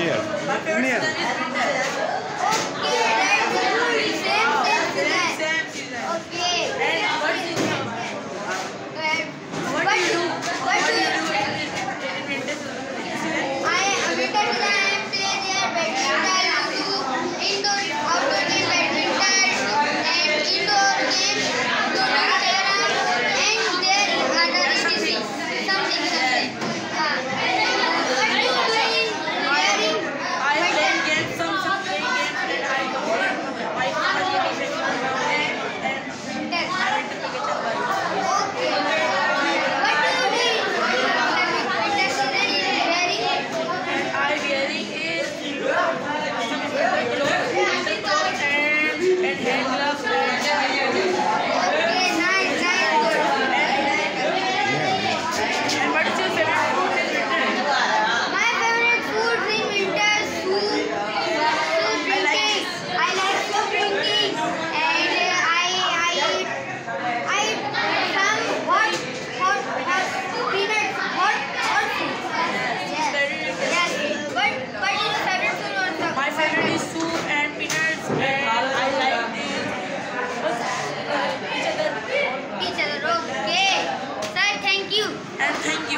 Mineiro. Mineiro.